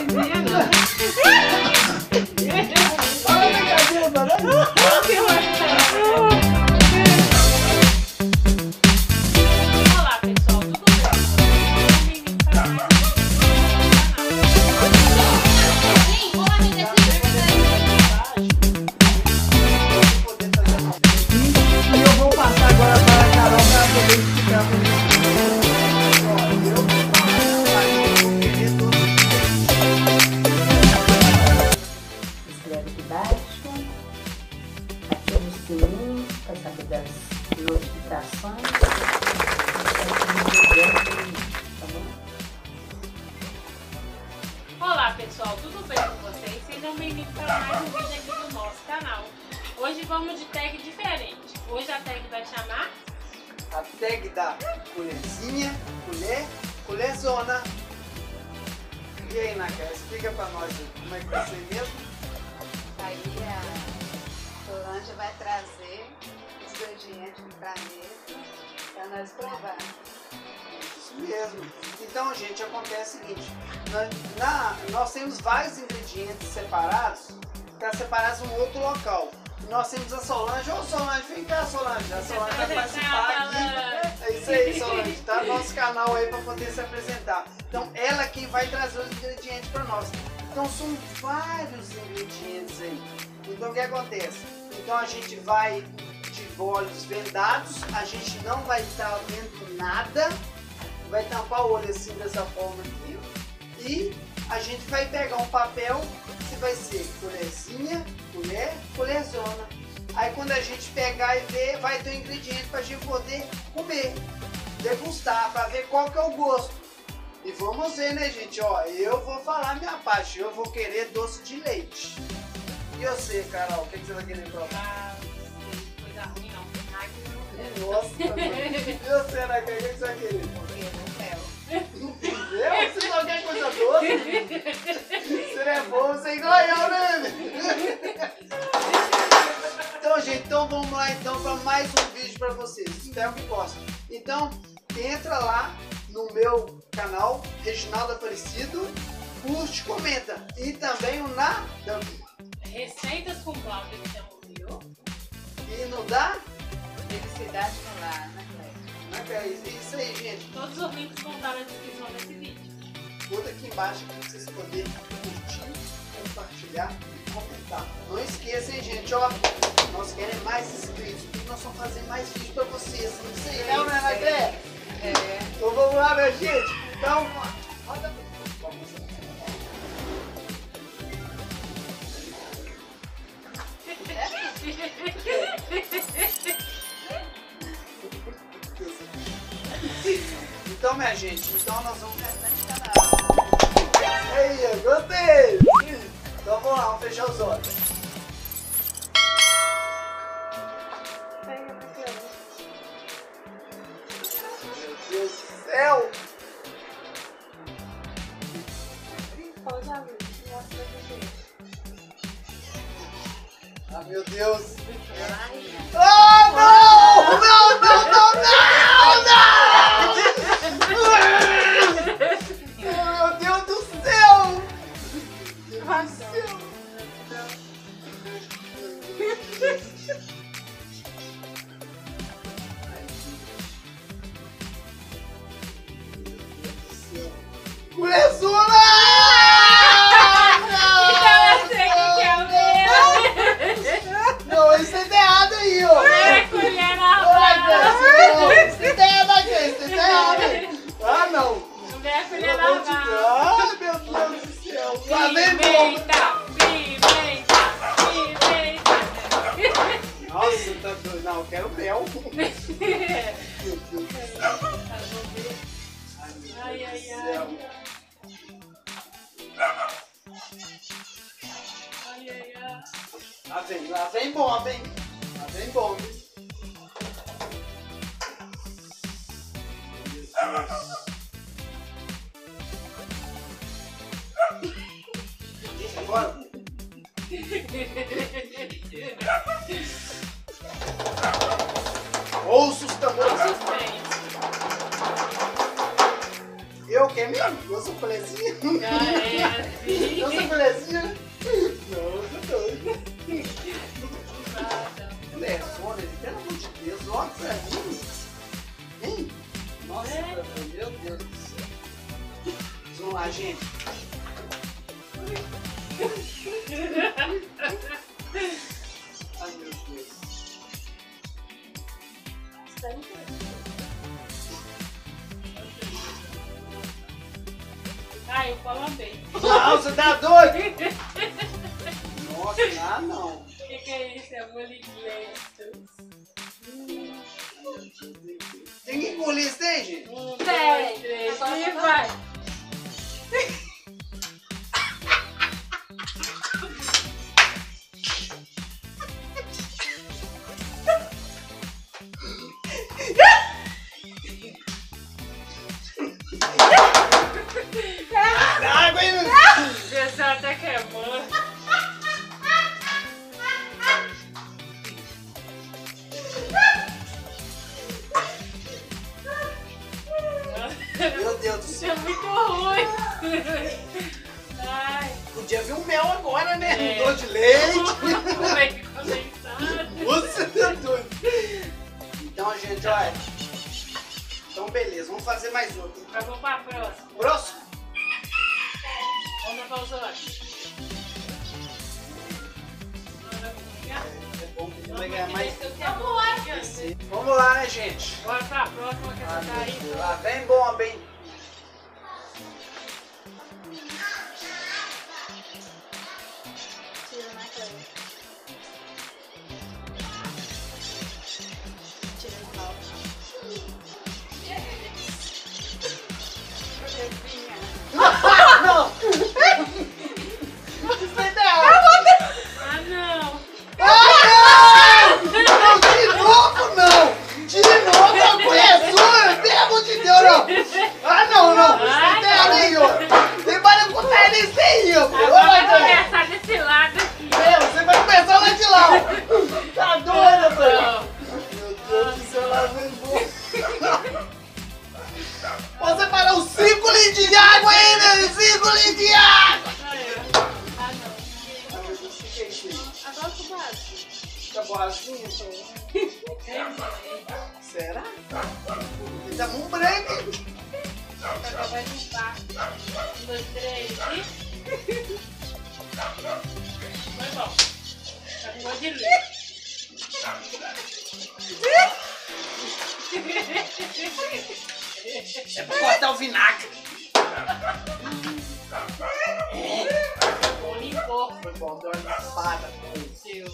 你别走 A tag da colherzinha, colher, colherzona. E aí, Naká, explica pra nós como é que vai ser mesmo? Aí a Solange vai trazer os ingredientes para mesa para nós provar. Isso mesmo. Então, gente, acontece o seguinte: na- na- nós temos vários ingredientes separados para separados em um outro local. Nós temos a Solange. Ô, Solange, vem cá, Solange. A Solange vai participar aqui. É isso aí, Solange. Tá no nosso canal aí para poder se apresentar. Então, ela quem vai trazer os ingredientes para nós. Então, são vários ingredientes aí. Então, o que acontece? Então, a gente vai de olhos vendados, a gente não vai estar vendo nada, vai tampar o olho assim dessa forma aqui, e a gente vai pegar um papel que vai ser colherzinha, colher, colherzona. Aí quando a gente pegar e ver, vai ter o ingrediente para a gente poder comer, degustar, para ver qual que é o gosto. E vamos ver, né, gente? Ó, eu vou falar minha parte. Eu vou querer doce de leite. E você, Carol, o que, que você vai querer provar? Ah, não coisa ruim não. Ai, que não quero. Nossa, mano. E você, né? O que, que você vai querer? No mel. Entendeu? Você só quer coisa doce? Não é bom, você ganhou, né? Então, vamos lá então para mais um vídeo para vocês. Espero que possam. Então, entra lá no meu canal, Reginaldo Aparecido, curte, comenta. E também o na Receitas com Cláudia que ouviu. e no da. Felicidade no lar, né? É isso aí, gente. Todos os links vão estar na descrição desse vídeo. Tudo aqui embaixo para vocês poderem curtir, compartilhar e comentar. Não esqueçam, hein, gente, ó. Nós queremos mais inscritos, porque nós vamos fazer mais vídeos para vocês. Não sei, não, né, Nagré? É. Então vamos lá, minha gente. Então, roda Então, minha gente, então nós vamos Aí, eu gostei! Então vamos lá, vamos fechar os olhos. Meu Deus do céu! Ah, meu Deus! Ah, não! Não, não, não, não, Lá vem, lá vem hein? Lá vem bomba. Meu Deus. Agora. Ouça os tambores. Eu que mesmo? Eu sou colherzinha? Já é assim. Eu sou colherzinha? Não, eu tô doido. Nada. Telefone, pelo amor de Deus, logo pra mim. Hein? Nossa, meu Deus do céu. Vamos lá, gente. Ai, meu Deus. Ai, eu falo bem. Não, você tá doido? Nossa, ah, não. O que, que é isso? É moligletos. Tem que engolir isso aí, gente? Um, Tem. dois, três, e tá vai. Mais outro. Mas vamos pra próxima. Próximo. Vamos pra os outros. É bom que ele vai ganhar mais. Vamos lá, né, gente? Bora pra próxima que Ah, essa daí. Lá vem bomba, hein? Mão branca, hein? Agora vai limpar. Um, dois, três e. Foi bom. Tá com gosto de. É pra cortar o vinagre. Bom, limpou. Foi bom, deu uma limpada. Seu.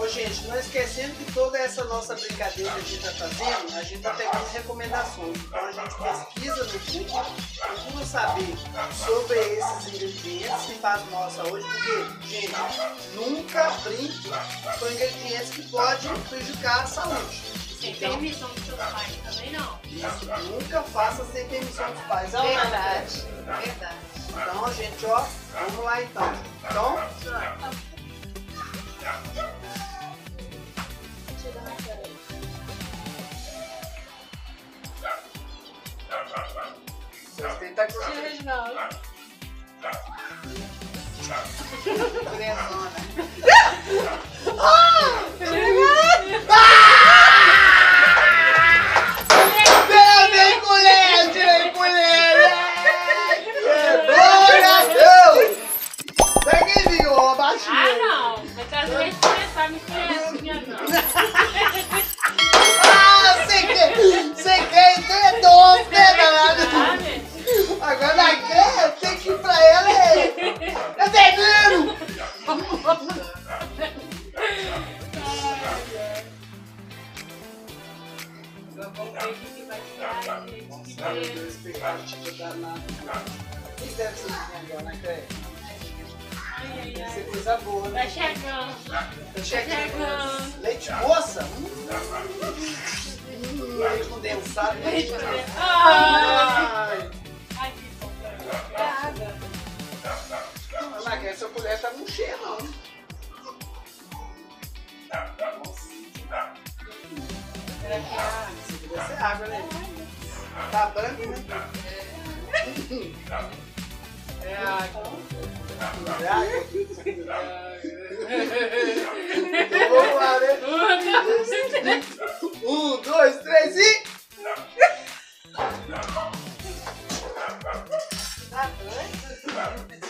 Ô, gente, não esquecendo que toda essa nossa brincadeira que a gente tá fazendo, a gente tá pegando recomendações. Então a gente pesquisa no Google, procura saber sobre esses ingredientes que faz nossa hoje, porque, gente, nunca brinque com ingredientes que podem prejudicar a saúde. Sem Então, permissão dos seus pais também não. isso, nunca faça sem permissão dos pais. É Verdade. Verdade. Então, gente, ó, vamos lá então. Então, Crezona. Não, expectativa danada. O que deve ser né, Cleia? Coisa boa, né? Tá chegando. Tá chegando. Leite moça? Hum, hum, leite condensado. Leite condensado. Ai. Ai, que bom. Ana Guerra, sua colher tá não cheia, não. Será que é água? deve água, né? Tá branco, né? É. É água. É água? Vamos lá, né? Um, dois, três e. Tá doido?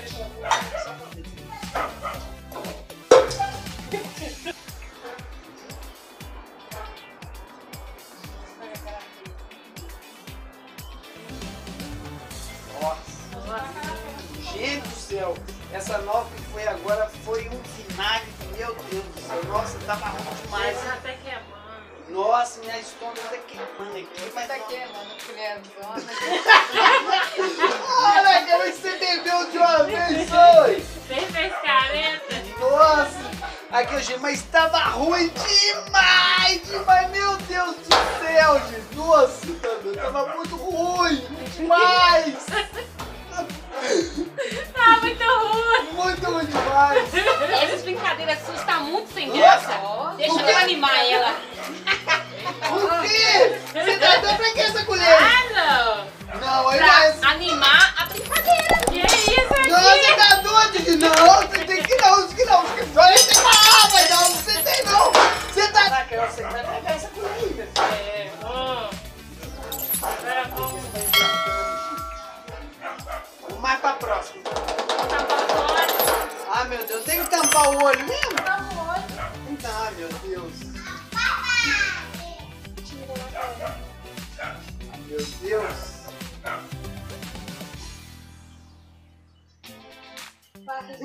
traditional food. Some of the gente, mas tava ruim demais, demais. Meu Deus do céu, gente. Nossa, tava, muito ruim, demais. Tá muito ruim. Muito ruim demais. Essas brincadeiras suas tá muito sem graça. Deixa eu animar ela. Meu Deus.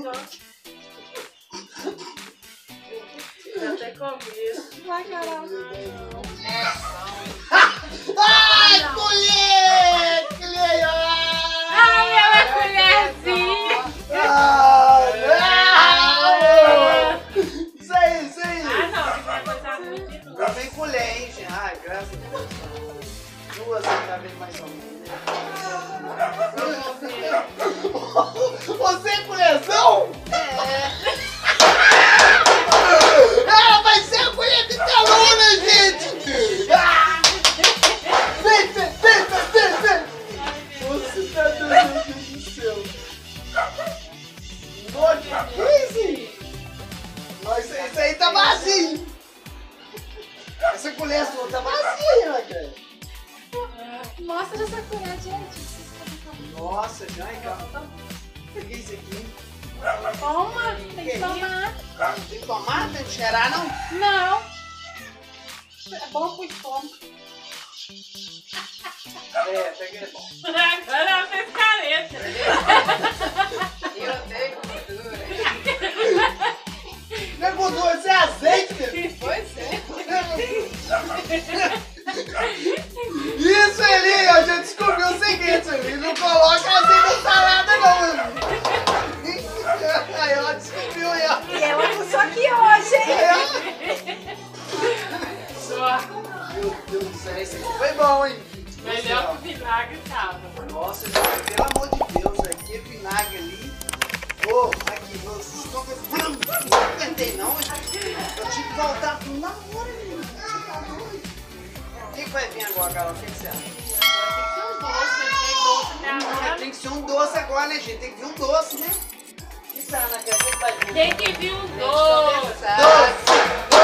Jorge. Eu até comi. Vai, Carol. Aí? Mas isso aí tá vazio! Essa colher sua tá vazia, né, cara? Mostra essa colher, gente. Nossa, Jaica. O que é isso aqui? Toma. Tem que tomar. Tem que tomar? Tem que cheirar, não? Não. É bom pro estômago. É, até que é bom. Agora vinagre tava. Nossa, gente, pelo amor de Deus, aqui é vinagre ali. Ô, aqui, meus estômagos. Não aguentei não. Eu tive que voltar tudo na hora, menino. Você tá doido? O que, que vai vir agora, Carol? O que, que você acha? Agora Tem que ser um doce agora, né, gente? Tem que vir um doce, né? Que? O que que vai vir? Tem que vir um doce. Doce!